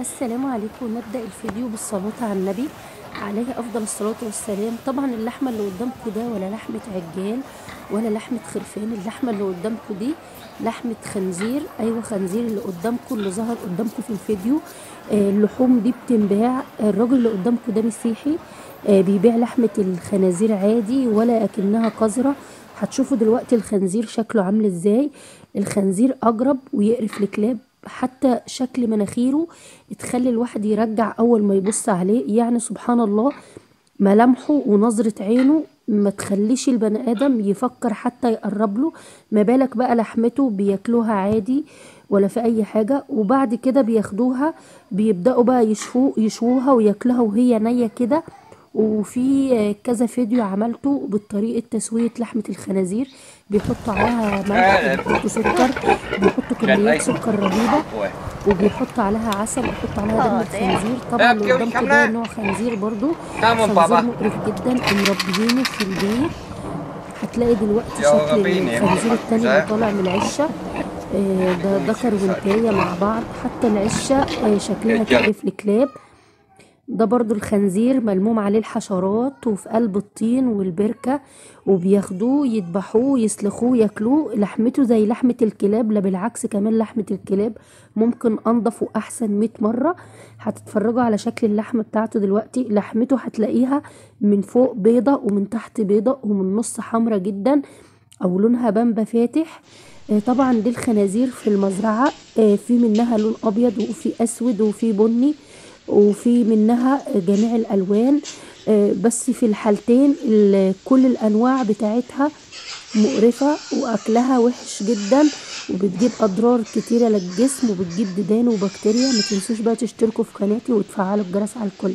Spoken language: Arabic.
السلام عليكم. نبدأ الفيديو بالصلاة على النبي عليه أفضل الصلاة والسلام. طبعا اللحمة اللي قدامكم ده ولا لحمة عجال ولا لحمة خرفان. اللحمة اللي قدامكم دي لحمة خنزير. أيوة خنزير اللي قدامكم اللي ظهر قدامكم في الفيديو. آه اللحوم دي بتنباع. الراجل اللي قدامكم ده مسيحي. آه بيبيع لحمة الخنازير عادي ولا أكنها قذرة. هتشوفوا دلوقتي الخنزير شكله عامل إزاي. الخنزير أجرب ويقرف الكلاب. حتى شكل مناخيره تخلي الواحد يرجع أول ما يبص عليه. يعني سبحان الله ملامحه ونظرة عينه ما تخليش البني آدم يفكر حتى يقرب له. ما بالك بقى لحمته بياكلوها عادي ولا في أي حاجة وبعد كده بياخدوها بيبدأوا بقى يشوو يشووها وياكلوها وهي نية كده. وفي كذا فيديو عملته بطريقة تسوية لحمة الخنازير. بيحطوا عليها ملح وبيحطوا سكر بيحطوا كميات سكر رهيبة. وبيحطوا عليها عسل بيحطوا عليها دم الخنزير طبعا اللي قدامكم ده نوع خنزير برضو خنزير مقرف جدا. مربيينه في البيت. هتلاقي دلوقتي شكل الخنزير التاني اللي طالع من العشة. آه، ده ذكر وانتايه مع بعض. حتى العشة آه، شكلها تقرف الكلاب. ده برضو الخنزير ملموم عليه الحشرات وفي قلب الطين والبركة وبياخدوه يذبحوه يسلخوه ياكلوه. لحمته زي لحمة الكلاب لا بالعكس كمان لحمة الكلاب ممكن انضف واحسن مية مرة. هتتفرجوا على شكل اللحمة بتاعته دلوقتي. لحمته هتلاقيها من فوق بيضة ومن تحت بيضة ومن النص حمرة جدا أو لونها بامبا فاتح. آه، طبعا دي الخنازير في المزرعة. آه، في منها لون أبيض وفي أسود وفي بني. وفي منها جميع الألوان آه، بس في الحالتين ال- كل الأنواع بتاعتها مقرفة وأكلها وحش جدا وبتجيب أضرار كتيرة للجسم وبتجيب ديدان وبكتيريا. ما تنسوش بقى تشتركوا في قناتي وتفعلوا الجرس على الكل.